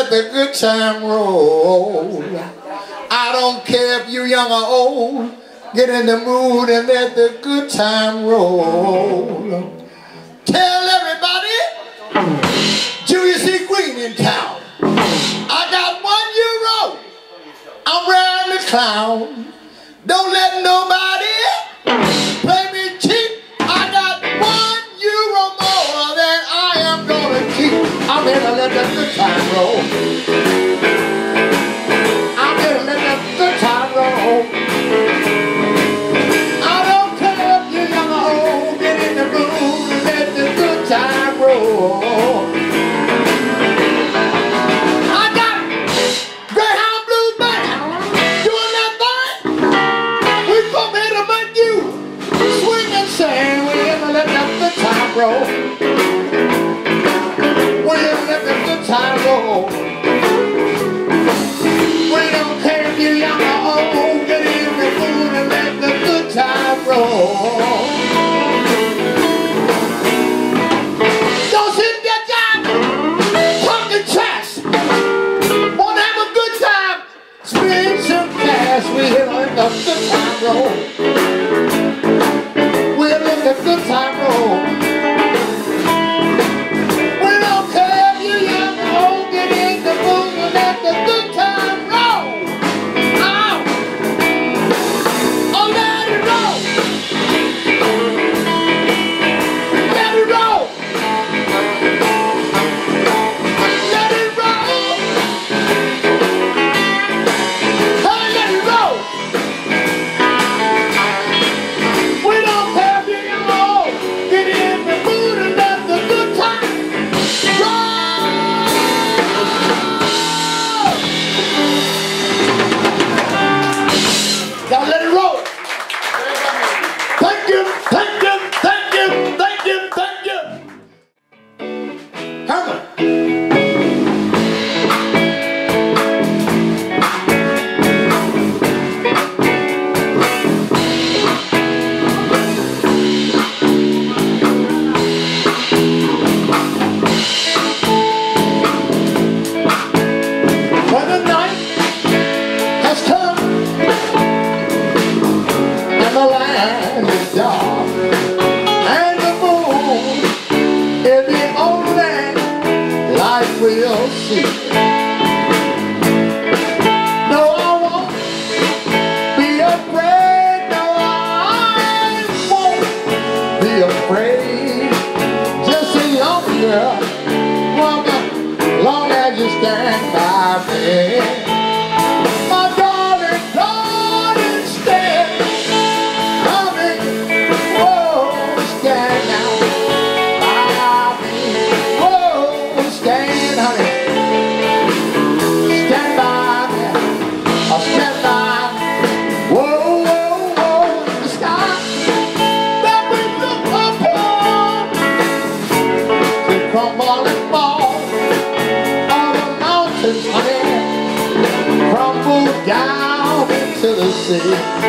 let the good time roll. I don't care if you're young or old. Get in the mood and let the good time roll. Tell everybody, Julius E. Green in town. I got one euro. I'm round the clown. Don't let nobody roll. Oh. Into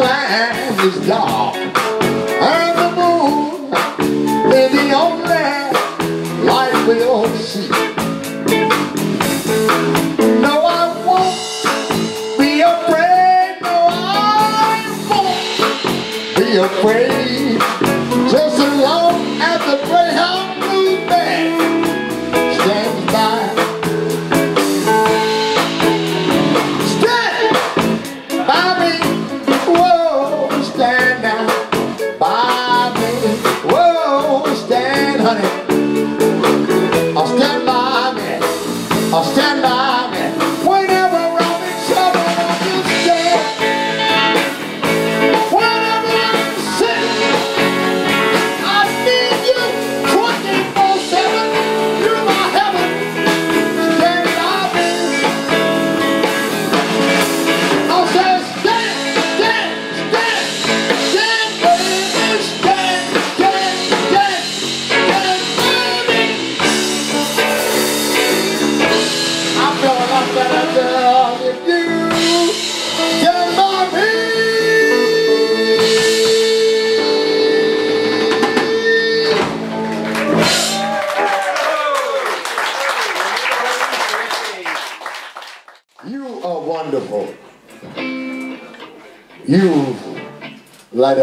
life is dark.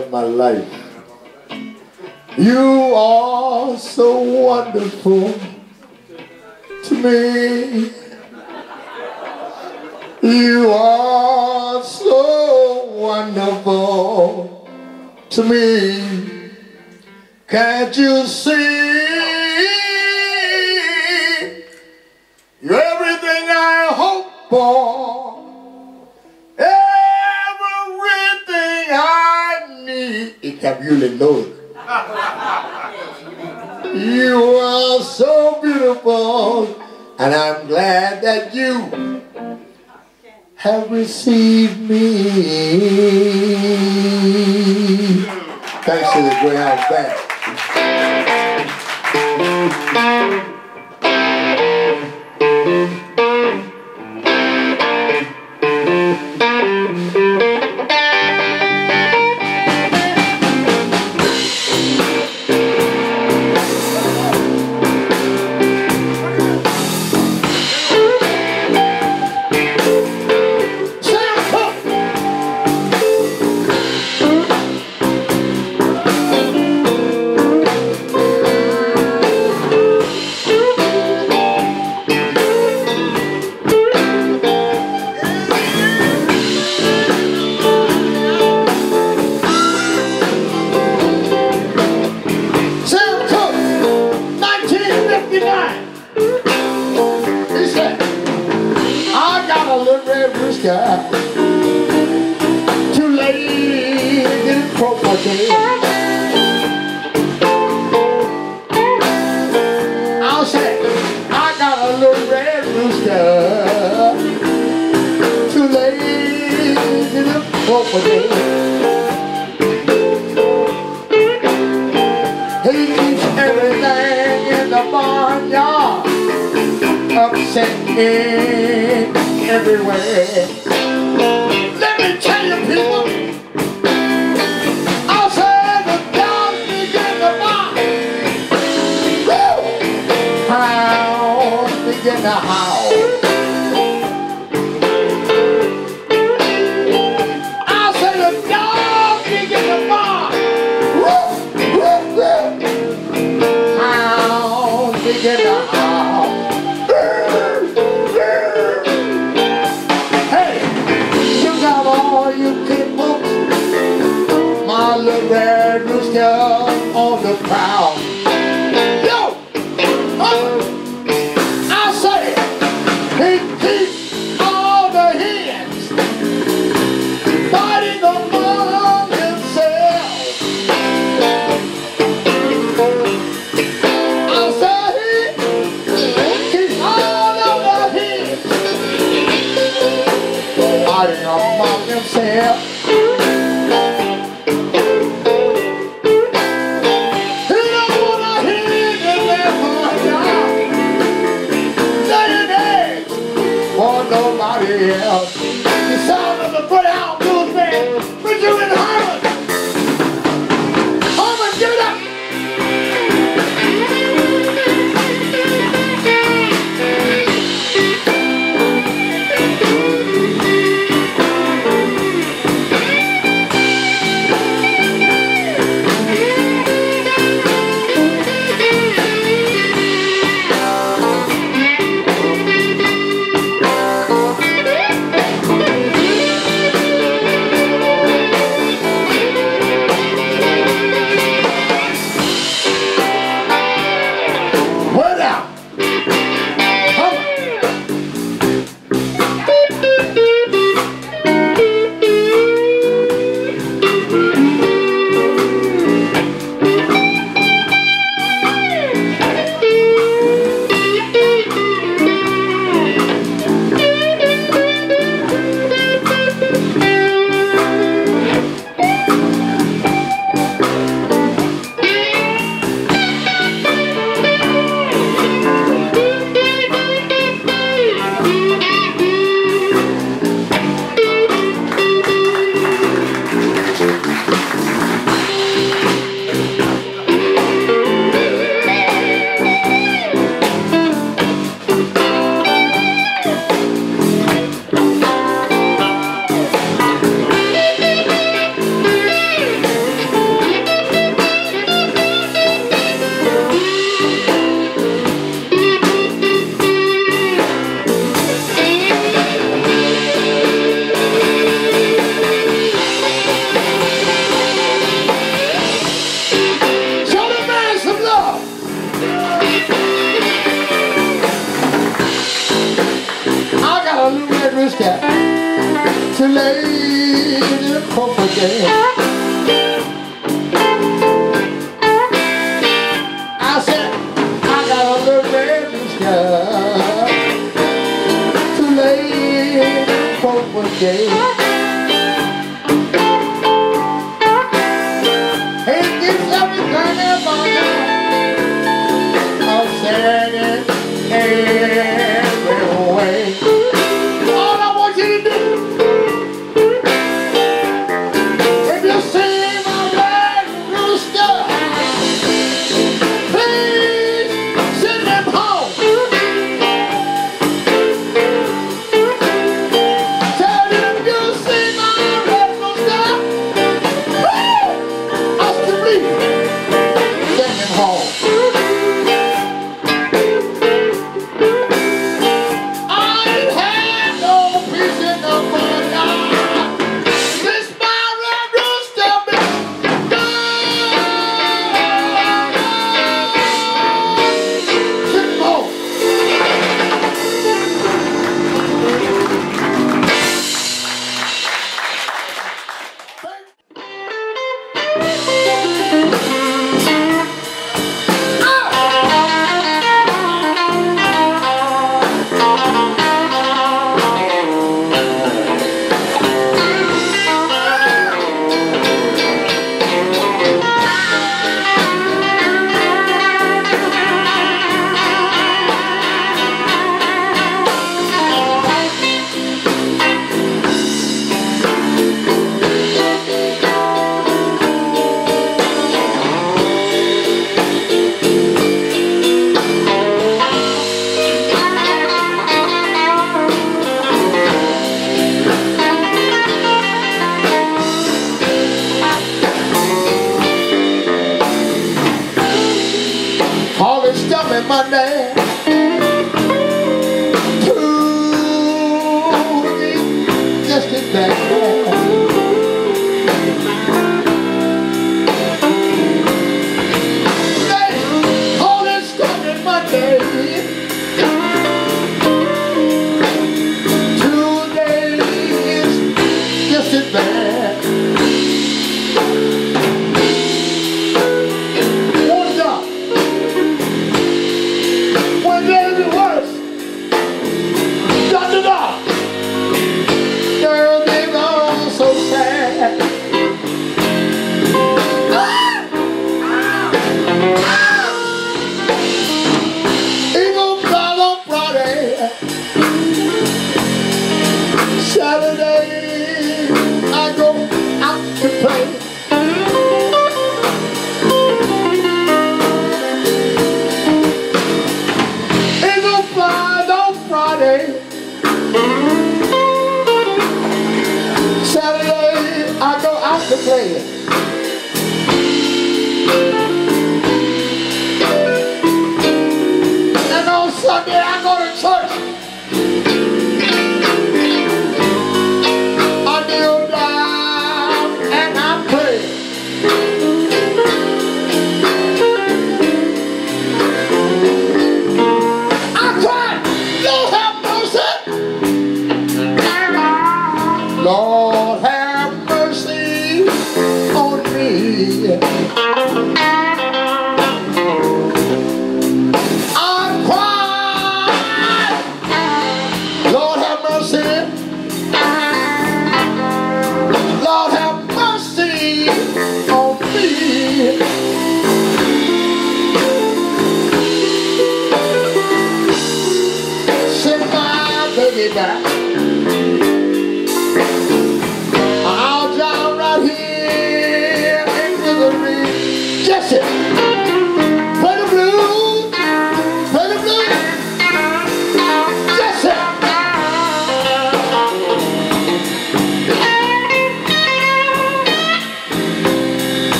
of my life. You are so wonderful to me. You are so wonderful to me. Can't you see? You're everything I hope for. that really knows. You are so beautiful, and I'm glad that you have received me. Thanks to the Greyhound Band. broke.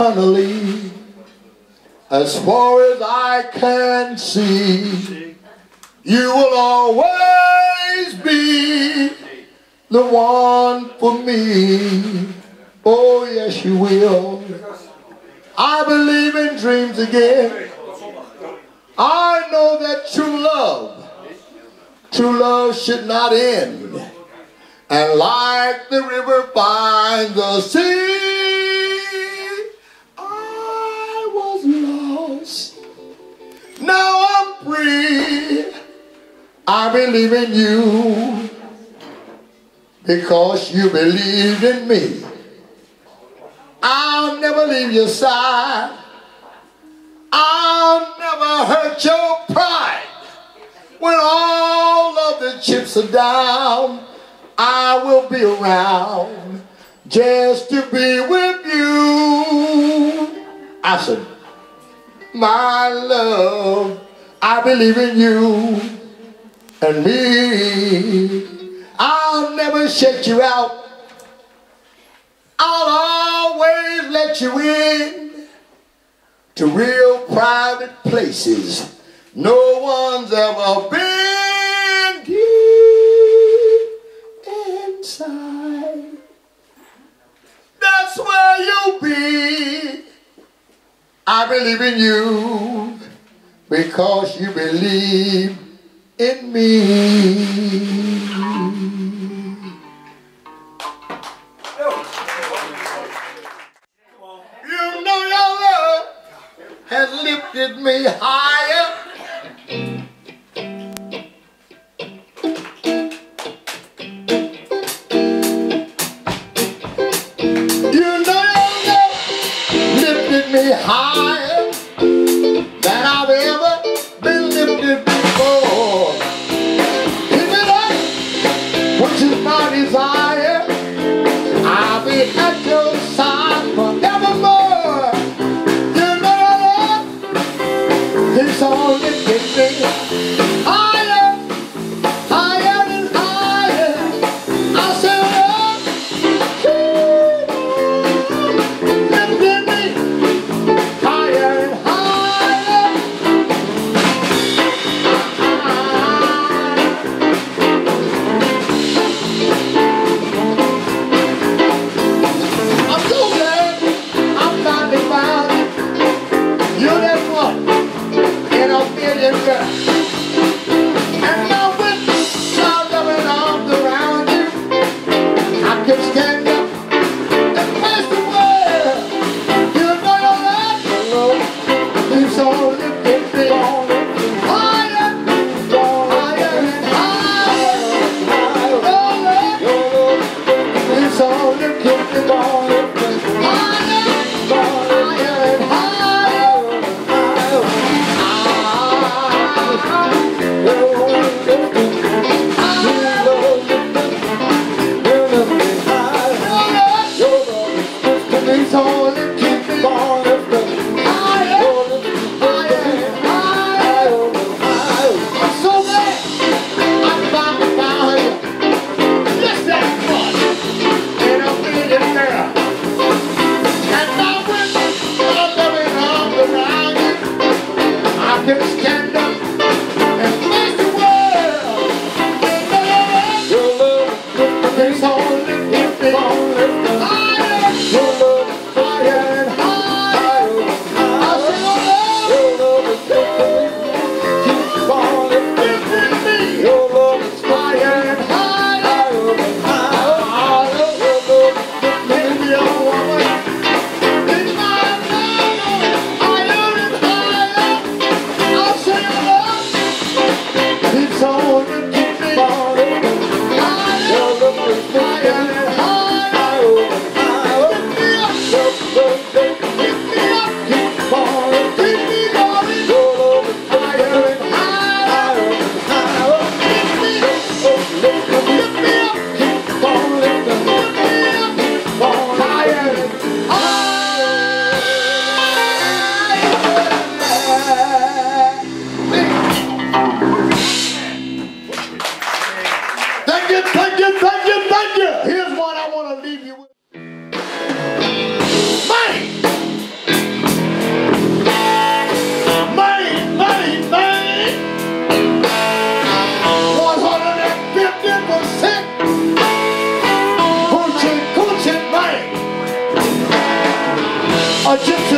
Eternally. As far as I can see, you will always be the one for me. Oh, yes, you will. I believe in dreams again. I know that true love, true love should not end. And like the river by the sea, Now I'm free. I believe in you because you believed in me. I'll never leave your side. I'll never hurt your pride. When all of the chips are down, I will be around just to be with you. I said, my love, I believe in you and me. I'll never shut you out. I'll always let you in to real private places no one's ever been deep inside. That's where you'll be. I believe in you because you believe in me. You know your love has lifted me higher. A gypsy